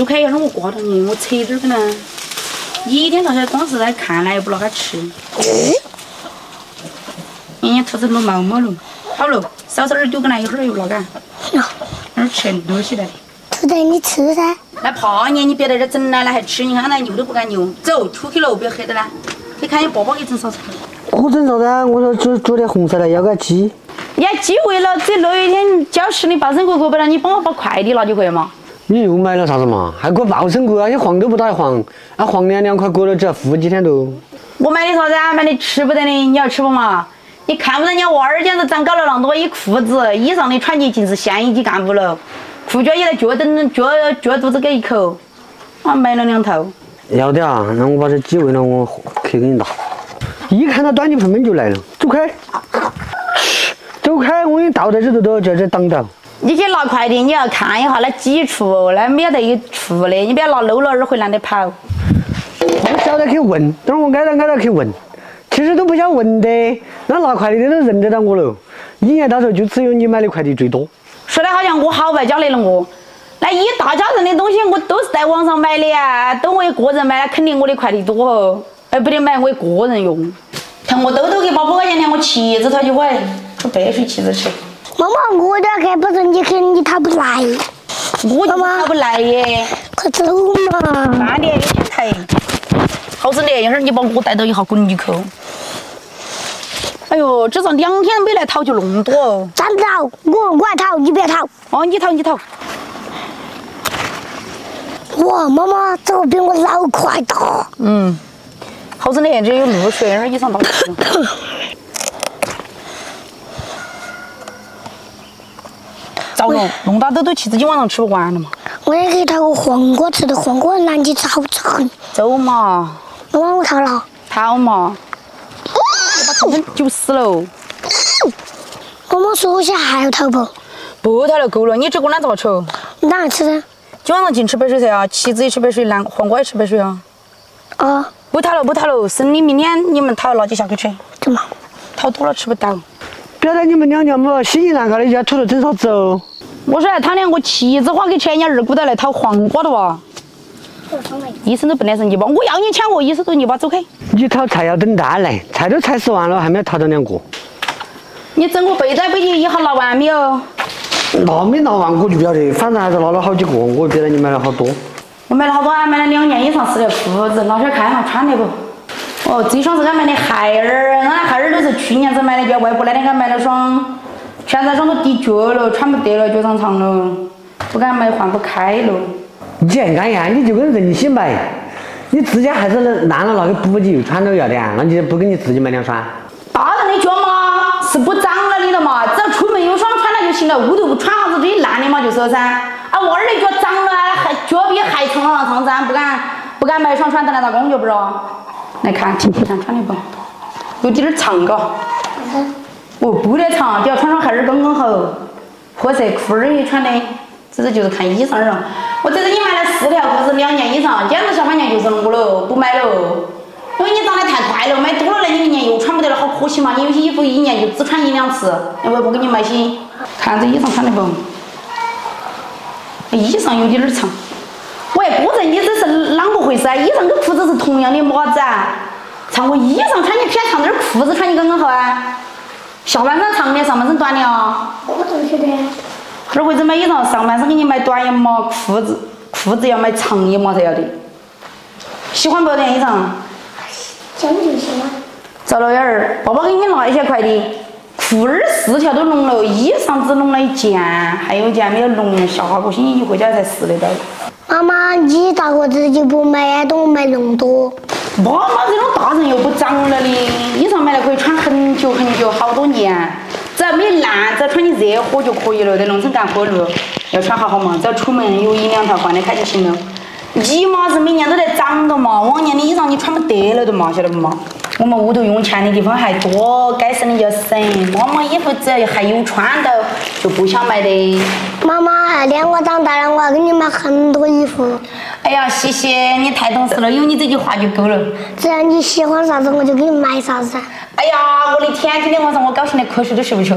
周凯，一会儿我挂到你，我扯点儿给呢。你一天到晚光是在看，来又不拿它吃。人家兔子撸毛毛了，好了，稍稍点丢给他，一会儿又拿干。那儿吃撸起来。兔子，你吃噻。那怕你，你别在这整了，那还吃？你看那牛都不敢牛。走，出去了，不要黑的啦。你看你爸爸给整啥子？我整啥子啊？我说煮煮点红烧的，要个鸡。你鸡喂了这那一天教室里报生过，可不然你帮我把快递拿就可以嘛。你又买了啥子嘛？还给我报生过啊？你黄都不打一黄，啊黄两两块过了，只要付几天都。我买的啥子啊？买的吃不得的，你要吃不嘛？你看不到人家娃儿家子长高了那么多，一裤子、衣裳的穿的尽是县一级干部了。裤脚也在脚蹬脚脚肚子给一口，啊买了两套。要得啊，那我把这鸡喂了，我去给你拿。一看到端起盆盆就来了，走开，走开，我给你倒在这头都在这挡到。你去拿快递，你要看一下那几处，那没得一处的，你不要拿漏了，二回难得跑。我晓得去问，等会我挨到挨到去问，其实都不想问的，那拿快递的都认得到我了。一年到头就只有你买的快递最多。说的好像我好败家的了我，那一大家人的东西我都是在网上买的啊，都我一个人买，肯定我的快递多哦，哎不得买我一个人用。看我兜兜给八百块钱的，我旗子他就会，我白水旗子吃。妈妈，我这儿看不是你看你他不来，我就他不来耶。快走嘛！慢点，有点抬。好生的，一会儿你把我带到一下滚进去。哎呦，这咋两天没来讨就那么多哦？站着，我我来讨，你别讨。哦，你讨你讨。哇，妈妈走比我老快的。嗯，好生的，这有露水，那衣裳到糟了，弄大兜兜去，自己晚上吃不完了嘛。我也可以讨个黄瓜吃的，黄瓜难吃，好吃很。走嘛。妈妈，我讨了。讨嘛。把它揪死了！我们说我现在还要讨不？不讨了，够了。你这个懒咋吃？你哪样吃的？今晚上净吃白水菜啊！茄子也吃白水，南黄瓜也吃白水啊。啊！不讨了，不讨了，省的明天你们讨垃圾下去吃。怎么？讨多了吃不到。不要在你们两家么稀稀烂烂的，就要土豆整啥子哦？我说来讨两个棋子花给钱，人家二姑都来讨黄瓜的哇。医生都不来生气吧？我要你抢我，医生说你把走开。你炒菜要等单来，菜都菜死完了，还没讨到两个。你整个备胎背起一下拿完没有？拿没拿完我就不晓得，反正还是拿了好几个，我不晓得你买了好多。我买了好多啊，买了两件衣裳，四条裤子，拿出来看一下穿得不？哦，这双是俺买的鞋儿，俺鞋儿都是去年子买的，叫外婆那天给俺买了双，现在双都滴脚了，穿不得了，脚长长了，不敢买换不开了。你还安呀？你就跟人性买，你自己还是烂了那个补给又穿都要的，那你不给你自己买两双？大人的脚嘛是不长了的了嘛，只要出门有双穿了就行了，屋头不穿啥子这些烂的嘛就是噻。啊娃儿的脚长了，还脚比还长了长长，不敢不敢买双穿得来咋光脚不着？来看挺挺穿穿的不？有点儿长嘎。哦，不得长，就要穿双鞋儿刚刚好。或者裤儿也穿的。这是就是看衣裳了，我这是你买了四条裤子，两件衣裳，简直下半年就是那个了，不买了，因为你长得太快了，买多了那你明年又穿不得了，好可惜嘛！你有些衣服一年就只穿一两次，要不不给你买些？看这衣裳穿的不？衣裳有点儿长，喂，不正，你这是啷个回事啊？衣裳跟裤子是同样的，码子啊？长我衣裳穿你偏长点儿，裤子穿你刚刚好啊？下半身长的，上半身短的啊？我怎么晓得？二回子买衣裳，上半身给你买短一码，裤子裤子要买长一码才要得。喜欢不这件衣裳？喜欢就行了。赵老幺儿，爸爸给你拿一些快递，裤儿四条都弄了，衣裳只弄了一件，还有一件没有弄，下个星期一回家才试得到。妈妈，你咋个子就不买？等我买那么多。妈妈这种大人又不长了的，衣裳买了可以穿很久很久，好多年。只要没烂，只要穿的热和就可以了，在农村干活路，要穿好好嘛。只要出门有一两条换得开就行了。你嘛是每年都在涨的嘛，往年的衣裳你穿不得了的嘛，晓得不嘛？我们屋头用钱的地方还多，该省的要省。妈妈衣服只要还有穿的，就不想买的。妈妈，等我长大了，我要给你买很多衣服。哎呀，谢谢你太懂事了，有你这句话就够了。只要你喜欢啥子，我就给你买啥子。哎呀，我的天！今天晚上我高兴的瞌睡都睡不着。